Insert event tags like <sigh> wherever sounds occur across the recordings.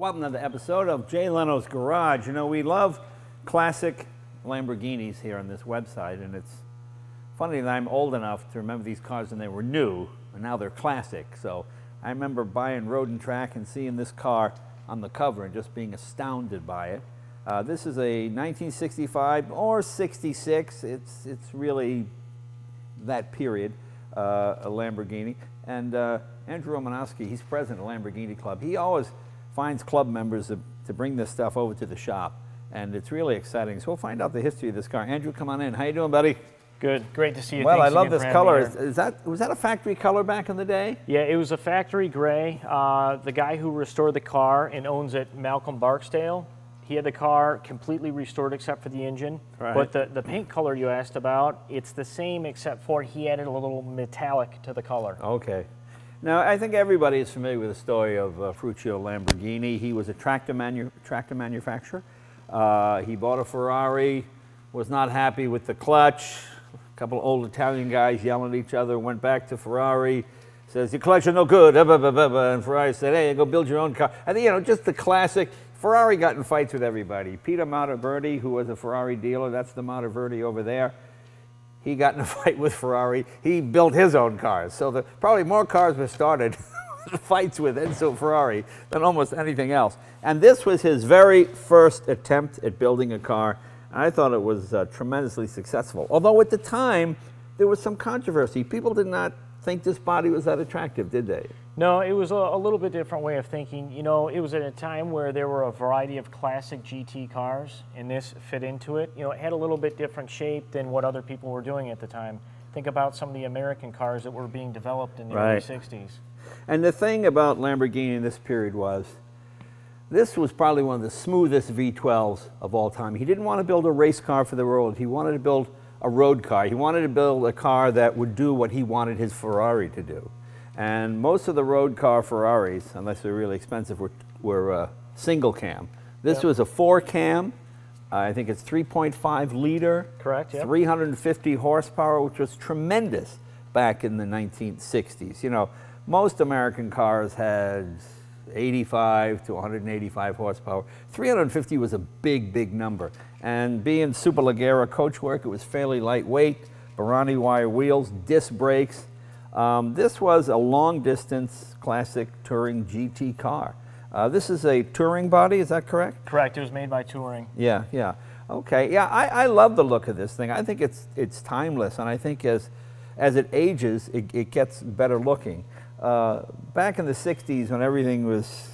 Welcome to the episode of Jay Leno's Garage. You know, we love classic Lamborghinis here on this website, and it's funny that I'm old enough to remember these cars when they were new, and now they're classic. So I remember buying Road and Track and seeing this car on the cover and just being astounded by it. Uh, this is a 1965 or 66. It's, it's really that period, uh, a Lamborghini. And uh, Andrew Romanowski, he's president of Lamborghini Club. He always finds club members to, to bring this stuff over to the shop. And it's really exciting. So we'll find out the history of this car. Andrew, come on in. How you doing, buddy? Good. Great to see you. Well, Thanks I love this for having me color. Is, is that was that a factory color back in the day? Yeah, it was a factory gray. Uh, the guy who restored the car and owns it, Malcolm Barksdale, he had the car completely restored except for the engine. Right. But the, the paint color you asked about, it's the same except for he added a little metallic to the color. Okay. Now, I think everybody is familiar with the story of uh, Lamborghini. He was a tractor, manu- tractor manufacturer. Uh, he bought a Ferrari, was not happy with the clutch. A couple old Italian guys yelling at each other, went back to Ferrari, says, Your clutch is no good. And Ferrari said, Hey, go build your own car. Think, you know, just the classic. Ferrari got in fights with everybody. Peter Monteverdi, who was a Ferrari dealer, that's the Monteverdi over there he got in a <laughs> fight with Ferrari. He built his own cars. So the, probably more cars were started <laughs> fights with Enzo Ferrari than almost anything else. And this was his very first attempt at building a car. I thought it was uh, tremendously successful. Although at the time, there was some controversy. People did not think this body was that attractive, did they? No, it was a, a little bit different way of thinking. You know, it was at a time where there were a variety of classic GT cars, and this fit into it. You know, it had a little bit different shape than what other people were doing at the time. Think about some of the American cars that were being developed in the Right. early 60s. And the thing about Lamborghini in this period was, this was probably one of the smoothest V12s of all time. He didn't want to build a race car for the world. He wanted to build a road car. He wanted to build a car that would do what he wanted his Ferrari to do. And most of the road car Ferraris, unless they're really expensive, were, were uh, single cam. This Yep. was a four cam. I think it's 3.5 liter. Correct, yep. 350 horsepower, which was tremendous back in the 1960s. You know, most American cars had 85 to 185 horsepower. 350 was a big, big number. And being Superleggera coachwork, it was fairly lightweight, Borrani wire wheels, disc brakes. Um, this was a long distance classic touring GT car. Uh, this is a touring body, is that correct? Correct. It was made by Touring. Yeah, yeah. Okay. Yeah, I, I love the look of this thing. I think it's it's timeless, and I think as as it ages, it, it gets better looking. Uh, back in the '60s, when everything was,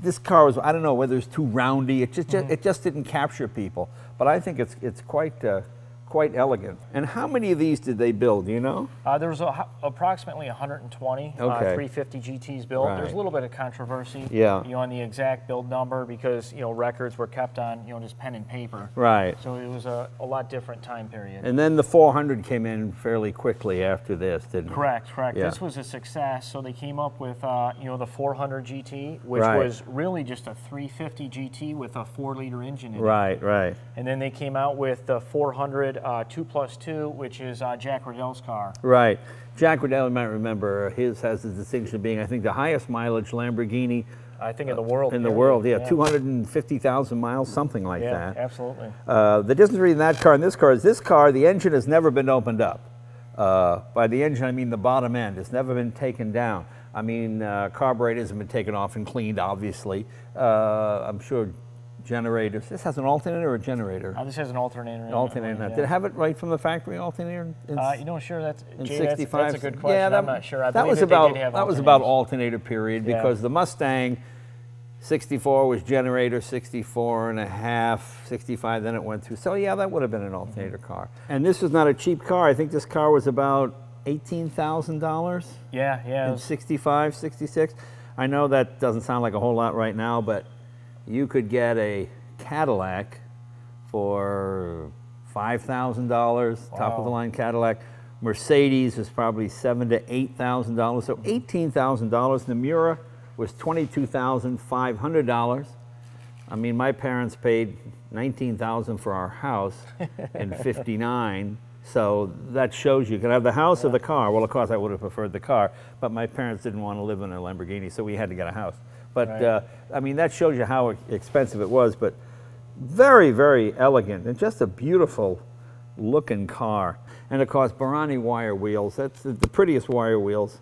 this car was I don't know whether it's too roundy. It just, it just didn't capture people. But I think it's it's quite uh, quite elegant. And how many of these did they build? do You know? Uh, there was a, approximately 120 uh, 350 GTs built. There's a little bit of controversy, Yeah. you know, on the exact build number because you know records were kept on you know just pen and paper. Right. So it was a, a lot different time period. And then the 400 came in fairly quickly after this, didn't it? correct, correct. Yeah. This was a success. So they came up with uh, you know the 400 GT, which Right. was really just a 350 GT with a four-liter engine in it. Right, right. And then they came out with the 400 uh, 2 plus 2, which is uh, Jack Riddell's car. Right. Jack Riddell, you might remember, his has the distinction of being, I think, the highest mileage Lamborghini I think in the world. in the world. Yeah, 250,000 miles, something like Yeah, that. absolutely. Uh, the difference between that car and this car is this car, the engine has never been opened up. Uh, by the engine, I mean the bottom end. It's never been taken down. I mean, uh, carburetors have been taken off and cleaned, obviously. Uh, I'm sure generators. This has an alternator or a generator? Uh, this has an alternator. I alternator. believe, Did it have it right from the factory alternator? in- Uh, you know, sure. That's in that's, 65. that's a good question. Yeah, that, I'm not sure. I that was about did have that was about alternator period Yeah. because the Mustang 64 was generator 64 and a half, 65 then it went through. So yeah, that would have been an alternator Mm-hmm. car. And this was not a cheap car. I think this car was about $18,000 Yeah, yeah. in 65, 66. I know that doesn't sound like a whole lot right now, but you could get a Cadillac for $5,000, top of the line Cadillac. Mercedes was probably seven to eight thousand dollars, so eighteen thousand dollars. The Miura was twenty-two thousand five hundred dollars. I mean, my parents paid nineteen thousand for our house <laughs> in '59, So that shows you can have the house or the car. Well, of course, I would have preferred the car, but my parents didn't want to live in a Lamborghini, so we had to get a house. But Right. uh, I mean, that shows you how expensive it was. But very, very elegant and just a beautiful looking car. And of course, Borrani wire wheels. That's the, prettiest wire wheels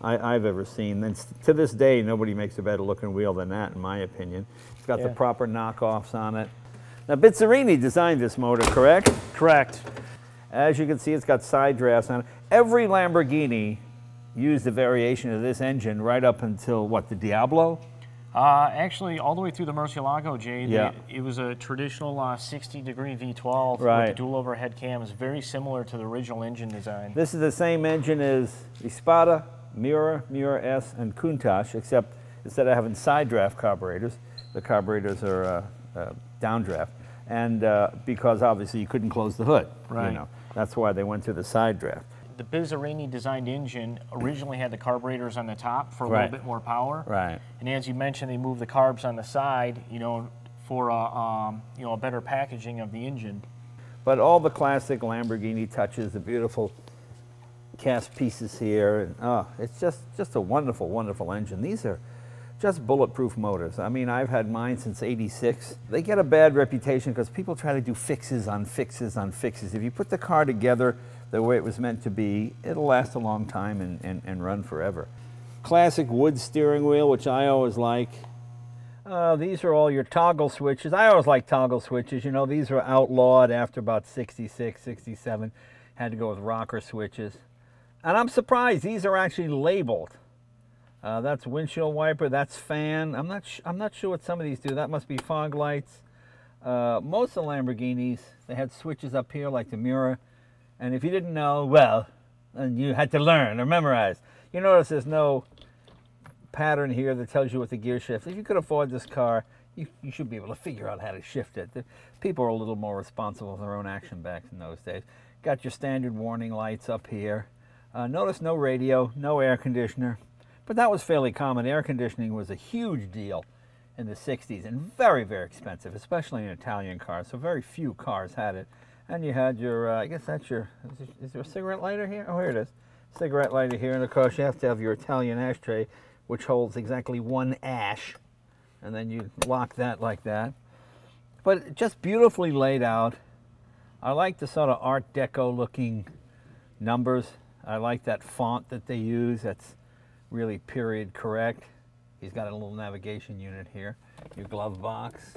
I, I've ever seen. And to this day, nobody makes a better looking wheel than that, in my opinion. It's got the proper knockoffs on it. Now, Bizzarini designed this motor, correct? Correct. As you can see, it's got side drafts on it. Every Lamborghini used a variation of this engine right up until what, the Diablo? Uh, actually, all the way through the Murcielago, Jay, Yeah. it was a traditional uh, 60 degree V12 with Right. the dual overhead cams, very similar to the original engine design. This is the same engine as Espada, Miura, Miura S, and Countach, except instead of having side draft carburetors, the carburetors are uh, uh, downdraft. And uh, because obviously you couldn't close the hood, Right. you know, that's why they went to the side draft. The Bizzarini designed engine originally had the carburetors on the top for a Right. little bit more power. Right. And as you mentioned, they moved the carbs on the side, you know, for a, um, you know, a better packaging of the engine. But all the classic Lamborghini touches, the beautiful cast pieces here, and oh, it's just just a wonderful, wonderful engine. These are just bulletproof motors. I mean, I've had mine since '86. They get a bad reputation because people try to do fixes on fixes on fixes. If you put the car together the way it was meant to be, it'll last a long time and, and, and run forever. Classic wood steering wheel, which I always like. Uh, these are all your toggle switches. I always like toggle switches. You know, these were outlawed after about 66, 67. Had to go with rocker switches. And I'm surprised these are actually labeled. Uh, that's windshield wiper, that's fan. I'm not, I'm not sure what some of these do. That must be fog lights. Uh, most of the Lamborghinis, they had switches up here like the Miura. And if you didn't know, well, and you had to learn or memorize. You notice there's no pattern here that tells you what the gear shift. If you could afford this car, you, you should be able to figure out how to shift it. The, people are a little more responsible for their own action back in those days. Got your standard warning lights up here. Uh, notice no radio, no air conditioner, but that was fairly common. Air conditioning was a huge deal in the 60s and very, very expensive, especially in Italian cars. So very few cars had it. And you had your, uh, I guess that's your, is there, is there a cigarette lighter here? Oh, here it is. Cigarette lighter here. And of course, you have to have your Italian ashtray, which holds exactly one ash. And then you lock that like that. But just beautifully laid out. I like the sort of Art Deco looking numbers. I like that font that they use. That's really period correct. He's got a little navigation unit here. Your glove box.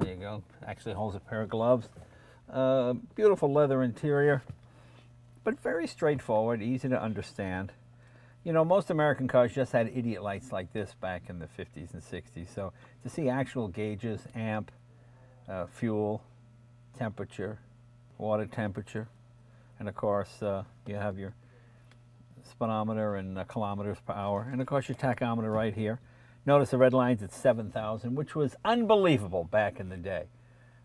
There you go. Actually holds a pair of gloves. Uh, beautiful leather interior, but very straightforward, easy to understand. You know, most American cars just had idiot lights like this back in the 50s and 60s. So to see actual gauges, amp, uh, fuel, temperature, water temperature, and of course uh, you have your speedometer and uh, kilometers per hour, and of course your tachometer right here. Notice the red line's at 7,000, which was unbelievable back in the day.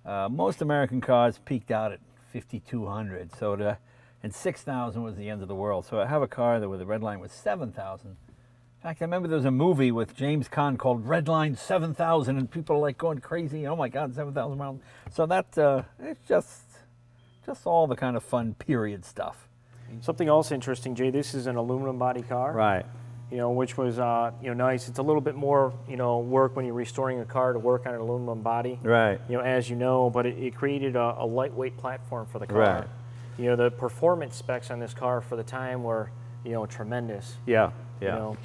Uh, most American cars peaked out at 5,200, so to, and 6,000 was the end of the world. So I have a car that with the red line was 7,000. In fact, I remember there was a movie with James Caan called Red Line 7000, and people are like going crazy. Oh my God, 7,000 miles! So that uh, it's just, just all the kind of fun period stuff. Something else interesting, Jay, this is an aluminum body car. Right. You know, which was uh, you know nice. It's a little bit more you know work when you're restoring a car to work on an aluminum body. Right. You know, as you know, but it, it created a, a lightweight platform for the car. Right. You know, the performance specs on this car for the time were you know tremendous. Yeah. You Yeah. know,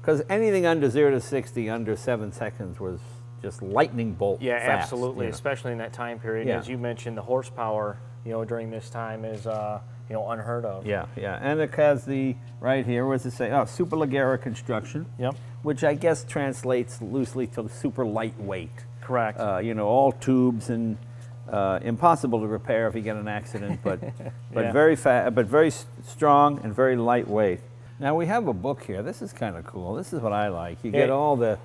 Because anything under zero to sixty under seven seconds was just lightning bolt. yeah, fast, absolutely, you know. especially in that time period. Yeah. As you mentioned, the horsepower you know during this time is uh, you know unheard of. Yeah, yeah, and it has the right here. What does it say? Oh, super Leggera construction. Yep. Which I guess translates loosely to super lightweight. Correct. Uh, you know, all tubes and uh, impossible to repair if you get an accident, but <laughs> but Yeah. very fast, but very s- strong and very lightweight. Now we have a book here. This is kind of cool. This is what I like. You get all the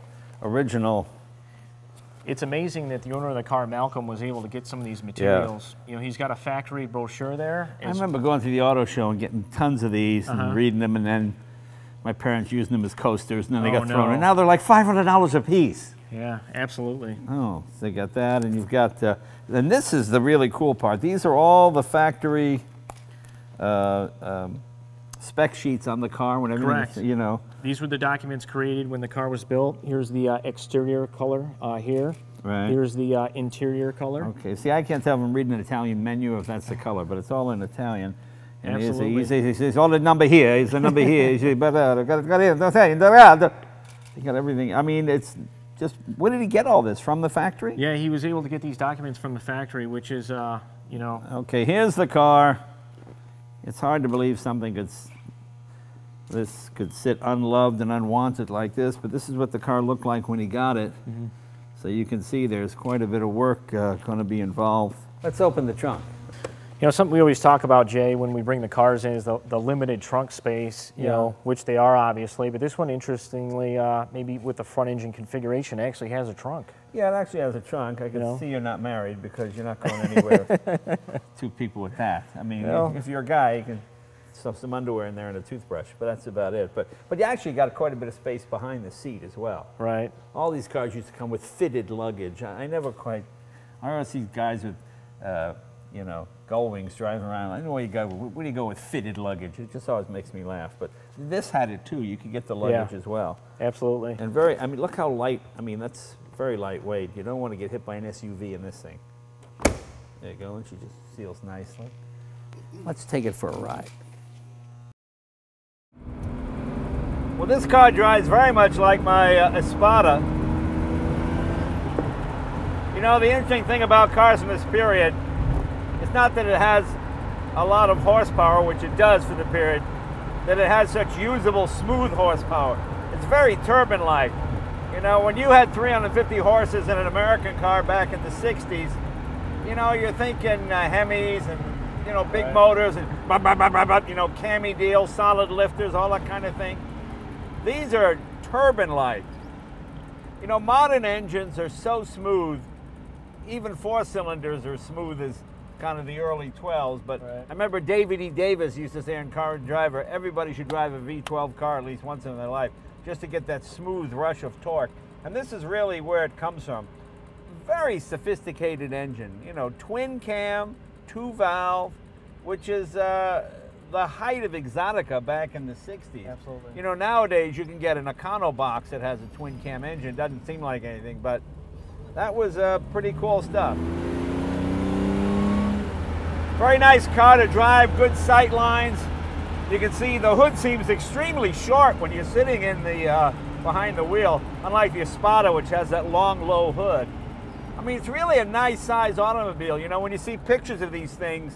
original. It's amazing that the owner of the car, Malcolm, was able to get some of these materials. Yeah. You know, he's got a factory brochure there. I remember going to the auto show and getting tons of these Uh-huh. and reading them, and then my parents using them as coasters, and then they Oh, got thrown. no. And now they're like five hundred dollars a piece. Yeah, absolutely. Oh, so you got that, and you've got, uh, and this is the really cool part. These are all the factory uh, um, spec sheets on the car when Correct. you know. These were the documents created when the car was built. Here's the uh, exterior color uh, here. Right. Here's the uh, interior color. Okay, see, I can't tell if I'm reading an Italian menu if that's the color, but it's all in Italian. And Absolutely. He says, he says, all the number here, he's the number here. He got- got it, don't say, got everything. I mean, it's just, where did he get all this? From the factory? Yeah, he was able to get these documents from the factory, which is, uh, you know, Okay, here's the car. It's hard to believe something could, this could sit unloved and unwanted like this, but this is what the car looked like when he got it. So you can see there's quite a bit of work uh, going to be involved. Let's open the trunk. You know, something we always talk about, Jay, when we bring the cars in is the, the limited trunk space, you Yeah. know, which they are obviously. But this one, interestingly, uh, maybe with the front engine configuration, actually has a trunk. Yeah, it actually has a trunk. I can know? see you're not married because you're not going anywhere. <laughs> Two people with that. I mean, Well- if you're a guy, you can stuff some underwear in there and a toothbrush, but that's about it. But but you actually got quite a bit of space behind the seat as well. Right. All these cars used to come with fitted luggage. I, I never quite. I always see guys with, uh, you know, gull wings driving around. I know where you go. Where do you go with fitted luggage? It just always makes me laugh. But this had it too. You could get the luggage Yeah. as well. Absolutely. And very, I mean, look how light, I mean, that's very lightweight. You don't want to get hit by an SUV in this thing. There you go, and she just seals nicely. Let's take it for a ride. Well, this car drives very much like my uh, Espada. You know, the interesting thing about cars from this period, it's not that it has a lot of horsepower, which it does for the period, that it has such usable, smooth horsepower. It's very turbine-like. You know, when you had 350 horses in an American car back in the 60s, you know, you're thinking uh, Hemis and, you know, big Right. motors and, you know, cami deals, solid lifters, all that kind of thing. These are turbine-like. You know, modern engines are so smooth, even four cylinders are smooth as kind of the early 12s. But Right. I remember David E. Davis used to say in Car and Driver, everybody should drive a V12 car at least once in their life just to get that smooth rush of torque. And this is really where it comes from. Very sophisticated engine, you know, twin cam, two valve, which is uh, the height of Exotica back in the 60s. Absolutely. You know, nowadays you can get an Econo box that has a twin cam engine. Doesn't seem like anything, but that was uh, pretty cool stuff. Very nice car to drive, good sight lines. You can see the hood seems extremely short when you're sitting in the uh, behind the wheel, unlike the Espada, which has that long, low hood. I mean, it's really a nice size automobile. You know, when you see pictures of these things,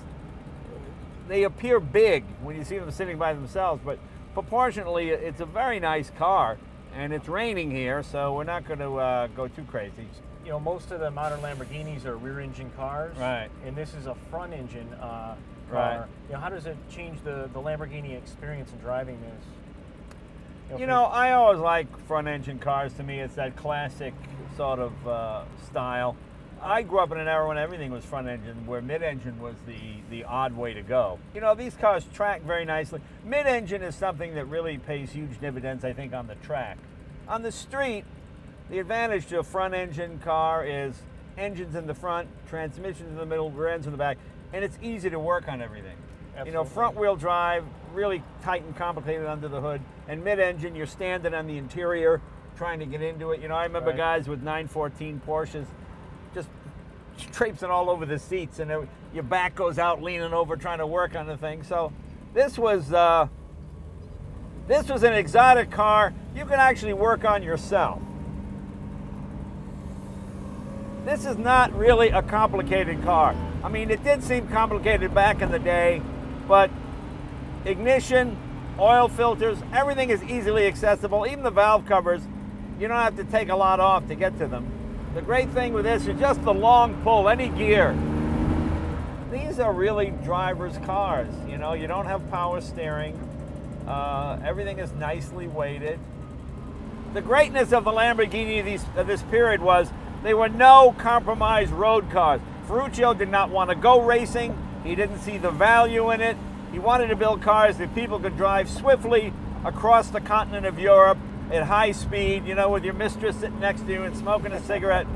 they appear big when you see them sitting by themselves, but proportionately, it's a very nice car. And it's raining here, so we're not going to uh, go too crazy. You know, most of the modern Lamborghinis are rear engine cars. Right. And this is a front engine uh, car. Right. You know, how does it change the, the Lamborghini experience in driving this? You for- know, I always like front engine cars. To me, it's that classic sort of uh, style. I grew up in an era when everything was front engine, where mid engine was the, the odd way to go. You know, these cars track very nicely. Mid engine is something that really pays huge dividends, I think, on the track. On the street, the advantage to a front engine car is engines in the front, transmissions in the middle, rear ends in the back, and it's easy to work on everything. You know, front wheel drive, really tight and complicated under the hood, and mid engine, you're standing on the interior trying to get into it. You know, I remember Right. guys with 914 Porsches traipsing all over the seats, and it- your back goes out leaning over trying to work on the thing. So this was uh, this was an exotic car you can actually work on yourself. This is not really a complicated car. I mean, it did seem complicated back in the day, but ignition, oil filters, everything is easily accessible. Even the valve covers, you don't have to take a lot off to get to them. The great thing with this is just the long pull, any gear. These are really driver's cars. You know, you don't have power steering. Uh, everything is nicely weighted. The greatness of the Lamborghini of, these, of this period was they were no compromise road cars. Ferruccio did not want to go racing. He didn't see the value in it. He wanted to build cars that people could drive swiftly across the continent of Europe at high speed, you know, with your mistress sitting next to you and smoking a cigarette.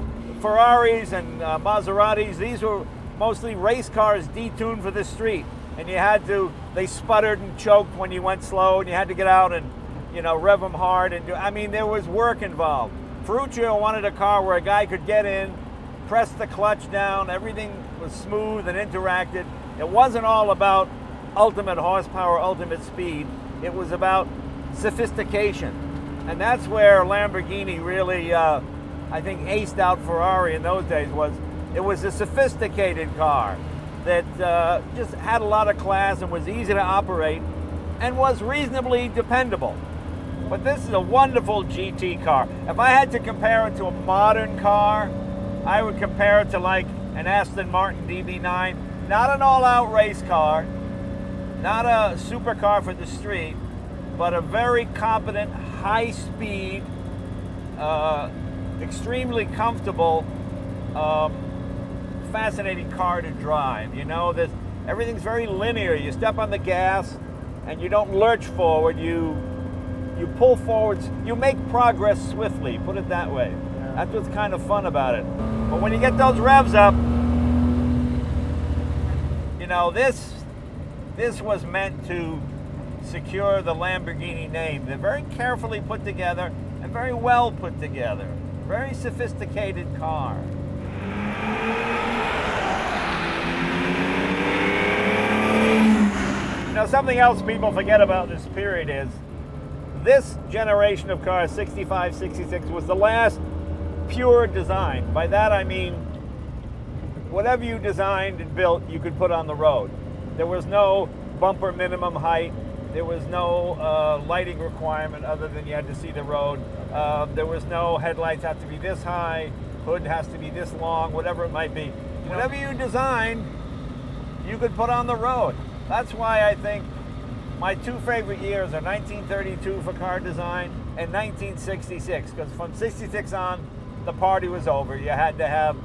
Ferraris and uh, Maseratis, these were mostly race cars detuned for the street. and you had to, they sputtered and choked when you went slow, and you had to get out and, you know, rev them hard. And do, I mean, there was work involved. Ferruccio wanted a car where a guy could get in, press the clutch down, everything was smooth and interacted. It wasn't all about ultimate horsepower, ultimate speed. It was about sophistication. And that's where Lamborghini really, uh, I think, aced out Ferrari in those days was it was a sophisticated car that uh, just had a lot of class and was easy to operate and was reasonably dependable. But this is a wonderful GT car. If I had to compare it to a modern car, I would compare it to like an Aston Martin DB9. Not an all-out race car, not a supercar for the street, but a very competent, high-speed, uh, extremely comfortable, um, fascinating car to drive. You know, this everything's very linear. You step on the gas, and you don't lurch forward. You you pull forwards. You make progress swiftly. Put it that way. Yeah. That's what's kind of fun about it. But when you get those revs up, you know this this was meant to secure the Lamborghini name. They're very carefully put together and very well put together. Very sophisticated car. Now, something else people forget about this period is this generation of cars, 65, 66, was the last pure design. By that I mean whatever you designed and built, you could put on the road. There was no bumper minimum height. There was no uh, lighting requirement other than you had to see the road. Uh, there was no headlights have to be this high, hood has to be this long, whatever it might be. Whatever you design, you could put on the road. That's why I think my two favorite years are 1932 for car design and 1966, because from 66 on, the party was over. You had to have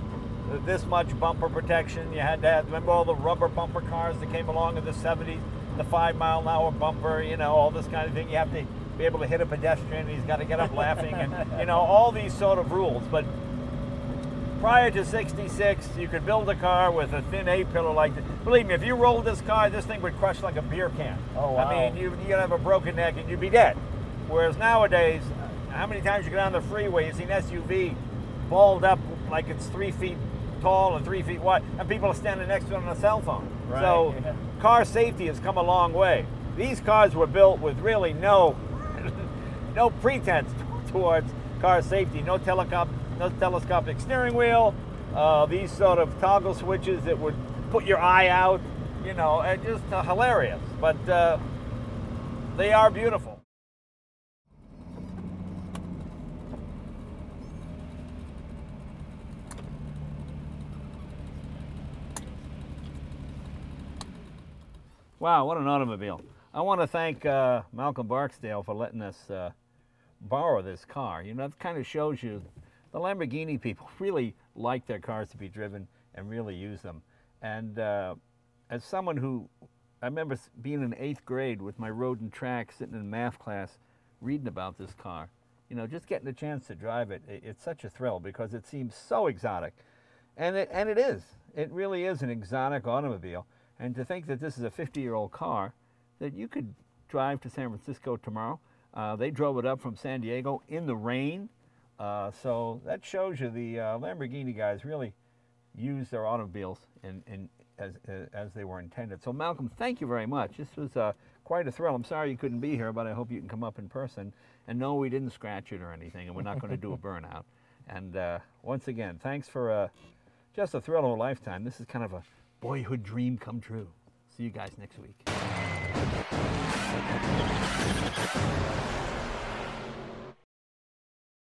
this much bumper protection. You had to have, remember all the rubber bumper cars that came along in the 70s, the five mile an hour bumper, you know, all this kind of thing. You have to be able to hit a pedestrian, he's got to get up laughing, and, you know, all these sort of rules. But prior to 66, you could build a car with a thin A-pillar like this. Believe me, if you rolled this car, this thing would crush like a beer can. Oh, wow. I mean, you, you'd have a broken neck and you'd be dead. Whereas nowadays, how many times you go down the freeway, you see an SUV balled up like it's three feet tall and three feet wide, and people are standing next to it on a cell phone. Right, so <laughs> yeah. car safety has come a long way. These cars were built with really no, <laughs> no pretense <laughs> towards car safety. No telecom, no telescopic steering wheel. Uh, these sort of toggle switches that would put your eye out. You know, just uh, hilarious. But uh, they are beautiful. Wow, what an automobile. I want to thank uh, Malcolm Barksdale for letting us uh, borrow this car. You know, that kind of shows you the Lamborghini people <laughs> really like their cars to be driven and really use them. And uh, as someone who, I remember being in eighth grade with my road and track, sitting in math class, reading about this car. You know, just getting a chance to drive it, it it's such a thrill because it seems so exotic. And it, and it is. It really is an exotic automobile. And to think that this is a 50-year-old car that you could drive to San Francisco tomorrow. Uh, they drove it up from San Diego in the rain. Uh, so that shows you the uh, Lamborghini guys really use their automobiles in, in, as, as they were intended. So Malcolm, thank you very much. This was uh, quite a thrill. I'm sorry you couldn't be here, but I hope you can come up in person. And no, we didn't scratch it or anything, and we're not going to do a <laughs> burnout. And uh, once again, thanks for uh, just a thrill of a lifetime. This is kind of a boyhood dream come true. See you guys next week.